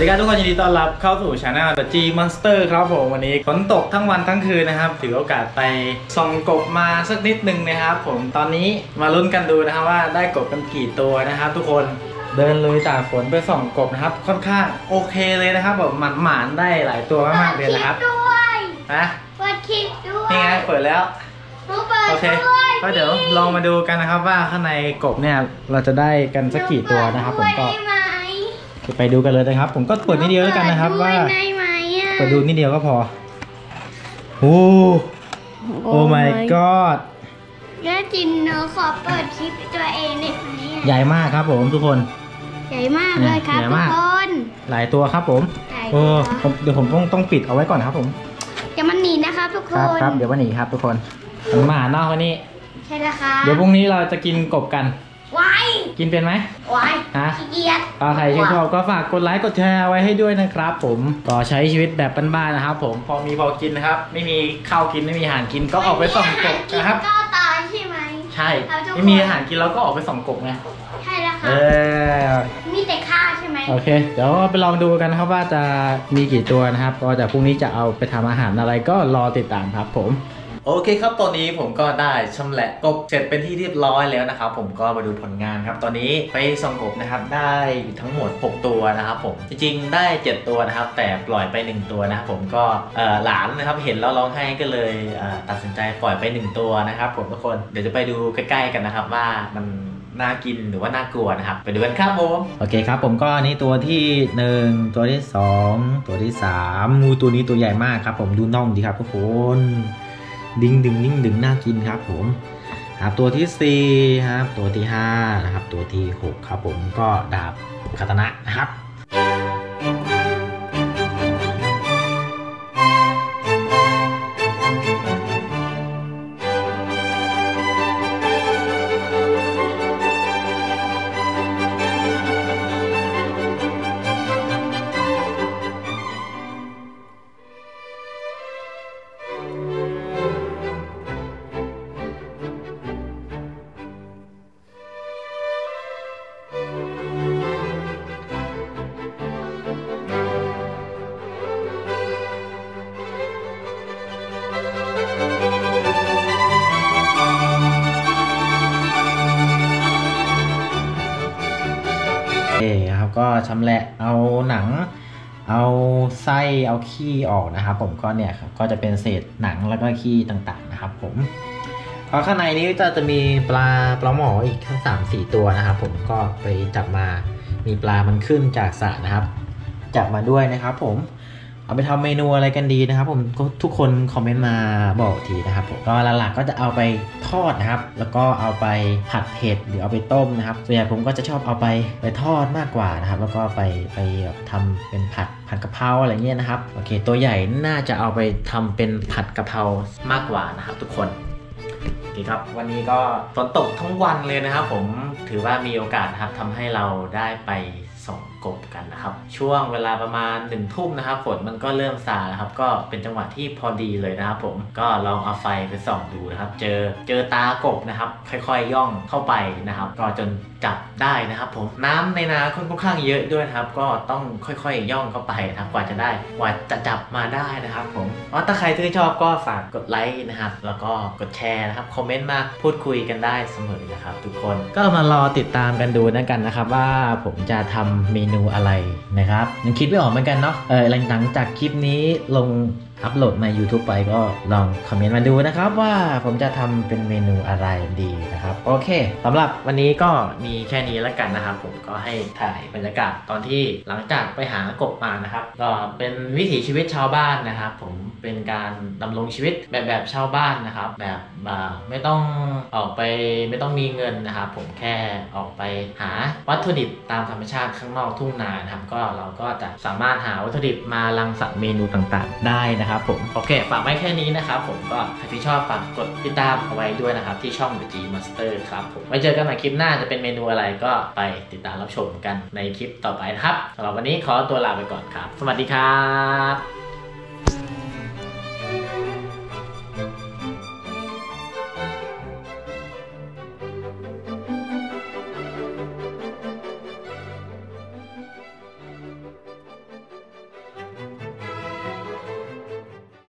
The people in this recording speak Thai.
ดีครับทุกคนยินดีต้อนรับเข้าสู่ช anel The G Monster ครับผมวันนี้ฝนตกทั้งวันทั้งคืนนะครับ ถือโอกาสไปส่องกบมาสักนิดหนึ่งนะครับผมตอนนี้มาลุ้นกันดูนะครับว่าได้กบกันกี่ตัวนะครับ ทุกคนเดินเลยจากฝนไปส่องกบนะครับ ค่อนข้างโอเคเลยนะครับแบบหมานๆได้หลายตัวมากๆเลยนะครับปิดด้วยนะเปิดคลิปด้วยนี่ไงเปิดแล้วหนูเปิดโอเคด้วยก็เดี๋ยวลองมาดูกันนะครับว่าข้างในกบเนี่ยเราจะได้กันสักกี่ตัวนะครับผมก็ หนูเปิดด้วยได้ไหมไปดูกันเลยนะครับ ผมก็เปิดนิดเดียวแล้วกันนะครับว่าเปิดด้วยได้ไหมอะเปิดดูนิดเดียวก็พอโอ้โอ้ my god แม่จินเนอะขอเปิดคลิปตัวเองได้ไหมอะใหญ่มากครับผมทุกคน ใหญ่มากเลยครับใหญ่ทุมากกคนหลายตัวครับผมใหญ่เออผมเดี๋ยวผมต้องต้องปิดเอาไว้ก่อนนะครับผมจะมันหนีนะครับทุกคครับนครับเดี๋ยววันนี้ครับทุกคนผมมาหานอกวันนี้ใช่แล้วครับเดี๋ยวพรุ่งนี้เราจะกินกบกัน ไว้กินเป็นไหมไว้ฮะขี้เกียจถ้าใครชื่นชอบก็ฝากกดไลค์กดแชร์ไว้ให้ด้วยนะครับ ผมก็ใช้ชีวิตแบบบ้านๆนะครับ ผมพอมีพอกินนะครับ ไม่มีข้าวกินไม่มีอาหารกินก็ออกไปส่องกบนะครับก็ตายใช่ไหมใช่เอาทุกคนไม่มีอาหารกินเราก็ออกไปส่องกบไงใช่แล้วคเอรับอมีแต่ข้าวใช่ไหมโอเค เดี๋ยวไปลองดูกันนะครับว่าจะมีกี่ตัวนะครับ ก็จะพรุ่งนี้จะเอาไปทำอาหารอะไรก็รอติดตามครับผม โอเคครับตอนนี้ผมก็ได้ชำแหละกบเสร็จเป็นที่เรียบร้อยแล้วนะครับผมก็มาดูผลงานครับ ตอนนี้ไปส่องกบนะครับได้ทั้งหมด 6 ตัวนะครับผมจริงๆได้ 7 ตัวนะครับ แต่ปล่อยไป 1 ตัวนะครับผมก็หลานนะครับเห็นแล้วร้องไห้ก็เลยเตัดสินใจปล่อยไป 1 ตัวนะครับ ผมทุกคนเดี๋ยวจะไปดูใกล้ ๆกันนะครับว่ามันน่ากินหรือว่าน่ากลัวนะครับ ไปดูกันครับผมโอเคครับ ผมก็นนี้ตัวที่ 1 ตัวที่ 2 ตัวที่ 3 งูตัวนี้ตัวใหญ่มากครับ ผมดูน่องดีครับทุกคน ดิ้งดึงดิ้งดึงน่ากินครับผมครับตัวที่4ครับตัวที่5นะครับตัวที่ 6 ครับผมก็ดาบคาตนะนะครับ เอครับ ก็ชำแหละเอาหนัง เอาไส้เอาขี้ออกนะครับ ผมก็เนี่ยครับก็จะเป็นเศษหนังแล้วก็ขี้ต่างๆนะครับ ผมก็ข้างในนี้จะจะมีปลาปลาหมออีกทั้งสามสี่ตัวนะครับ ผมก็ไปจับมามีปลามันขึ้นจากสระนะครับจับมาด้วยนะครับ ผม เอาไปทำเมนูอะไรกันดีนะครับ ผมก็ทุกคนคอมเมนต์มาบอกทีนะครับผมก็หลักๆก็จะเอาไปทอดนะครับ แล้วก็เอาไปผัดเผ็ดหรือเอาไปต้มนะครับส่วนใหญ่ผมก็จะชอบเอาไปไปทอดมากกว่านะครับ แล้วก็ไปไปแบบทำเป็นผัดผัดกะเพราอะไรเงี้ยนะครับโอเค ตัวใหญ่น่าจะเอาไปทำเป็นผัดกะเพรามากกว่านะครับ ทุกคนโอเคครับวันนี้ก็ฝนตกทั้งวันเลยนะครับ ผมถือว่ามีโอกาสครับทำให้เราได้ไป กบกันนะครับ ช่วงเวลาประมาณ1นึ่ทุ่มนะครับฝนมันก็เริ่มซาแล้วครับ ก็เป็นจังหวะที่พอดีเลยนะครับ ผมก็ลองเอาไฟไปส่องดูนะครับ เจอเจอตากบนะครับ ค่อยๆย่องเข้าไปนะครับ ก็จนจับได้นะครับ ผมน้ำในนาค่อนข้างเยอะด้วยครับ ก็ต้องค่อยๆย่องเข้าไปนะครับกว่าจะได้กว่าจะจับมาได้นะครับ ผมอ๋อถ้าใครที่นชอบก็ฝากกดไลค์นะครับ แล้วก็กดแชร์นะครับคอมเมนต์มาพูดคุยกันได้เสมอนะครับ ทุกคนก็มารอติดตามกันดูนะกันนะครับ ว่าผมจะทำเมนูอะไรนะครับยังคิดไม่ออกเหมือนกันเนาะเออหลังจากคลิปนี้ลง อัปโหลดใน YouTube ไปก็ลองคอมเมนต์มาดูนะครับ ว่าผมจะทำเป็นเมนูอะไรดีนะครับ โอเคสำหรับวันนี้ก็มีแค่นี้แล้วกันนะครับ ผมก็ให้ถ่ายบรรยากาศตอนที่หลังจากไปหากบมานะครับ ก็เป็นวิถีชีวิตชาวบ้านนะครับ ผมเป็นการดำรงชีวิตแบบแบบชาวบ้านนะครับ แบบไม่ต้องออกไปไม่ต้องมีเงินนะครับ ผมแค่ออกไปหาวัตถุดิบตามธรรมชาติข้างนอกทุ่งนานะครับ ก็เราก็จะสามารถหาวัตถุดิบมารังสรรค์เมนูต่างๆ ได้นะครับนะครับผมโอเคฝากไว้แค่นี้นะครับผมก็ใครที่ชอบฝากกดติดตามเอาไว้ด้วยนะครับ ที่ช่อง The G Master ครับผมไว้เจอกันใหม่คลิปหน้าจะเป็นเมนูอะไรก็ไปติดตามรับชมกันในคลิปต่อไปนะครับสำหรับวันนี้ขอตัวลาไปก่อนครับ สวัสดีครับ